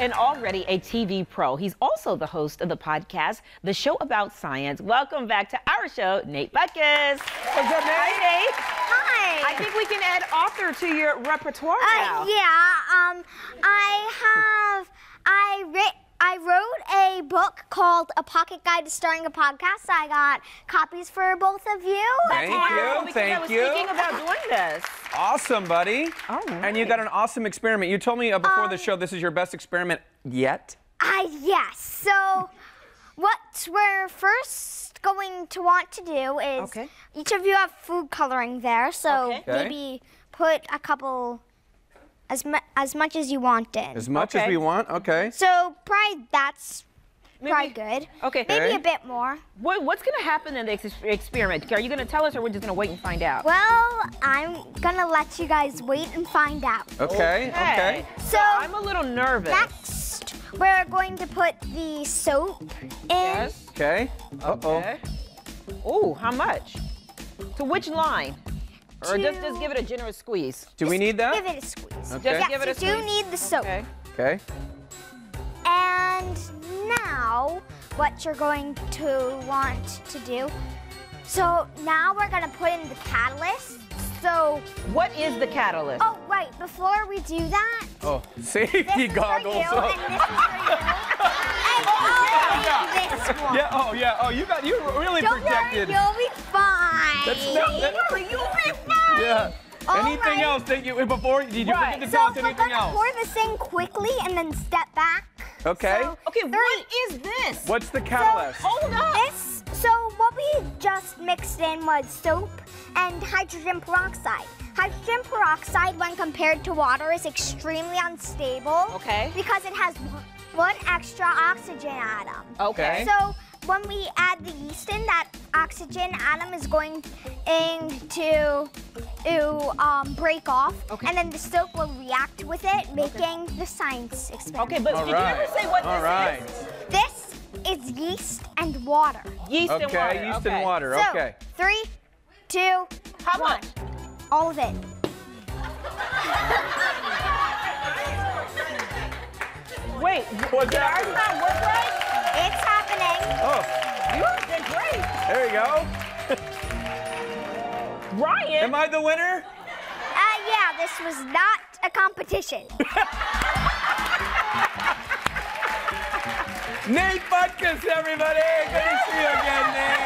and already a TV pro. He's also the host of the podcast, The Show About Science. Welcome back to our show, Nate Butkus. What's up, Nate? Hi, Nate. Hi. I think we can add author to your repertoire now. Uh, yeah. Um, I have. I writ. I wrote a book called A Pocket Guide to Starting a Podcast. I got copies for both of you. Thank you. Because I Thank was you. thinking about doing this. Awesome, buddy. All And you got an awesome experiment. You told me uh, before the Um, show this is your best experiment yet. I yes. So, what we're first going to want to do is Okay. each of you have food coloring there. So Okay. Okay. maybe put a couple, as mu- as much as you want in. As much as we want. Okay. so probably that's probably good. Okay. Maybe Okay. a bit more. What, what's going to happen in the ex- experiment? Are you going to tell us or we're just going to wait and find out? Well, I'm gonna let you guys wait and find out. Okay. Okay. So I'm a little nervous. next, we're going to put the soap in. Yes. Okay. Uh oh. Okay. Ooh, how much? To which line? Or just, just give it a generous squeeze? Do we need that? Give it a squeeze. Okay. Yes, give it a you do need the soap. Okay. Okay. And now, what you're going to want to do. So now we're gonna put in the catalyst. So, What is the catalyst? oh right, before we do that, Oh, this safety is goggles. for you, Oh. and this is for you. and oh, I'll make this one. Yeah. Oh, yeah. Oh, you got you really Don't projected. worry, you'll be fine. That's no. That, you'll be fine. yeah. All anything right. else that you before? Did you Right. forget to So tell us we're anything gonna else? pour this in quickly and then step back. Okay. So, Okay, three- what is this? What's the catalyst? Hold up. This, so what we just mixed in was soap and hydrogen peroxide. Hydrogen peroxide, when compared to water, is extremely unstable. Okay. Because it has one- one extra oxygen atom. Okay. So when we add the yeast in, that oxygen atom is going in to, to um, break off, Okay. and then the soap will react with it, making the science experiment. Okay, but All did you ever say what All this right. is? This is yeast and water. Yeast and water. Yeast okay. and water. So, Okay. three, two, How one. much? All of it. Wait, What's did ours happening? not work right? It's happening. Oh, You did great. there you go. Ryan. Am I the winner? Uh, yeah, this was not a competition. Nate Butkus, everybody. Good to see you again, Nate.